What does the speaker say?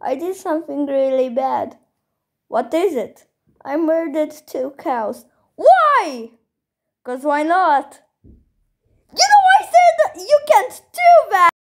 I did something really bad. What is it? I murdered two cows. Why? Because why not? You know, I said you can't do that!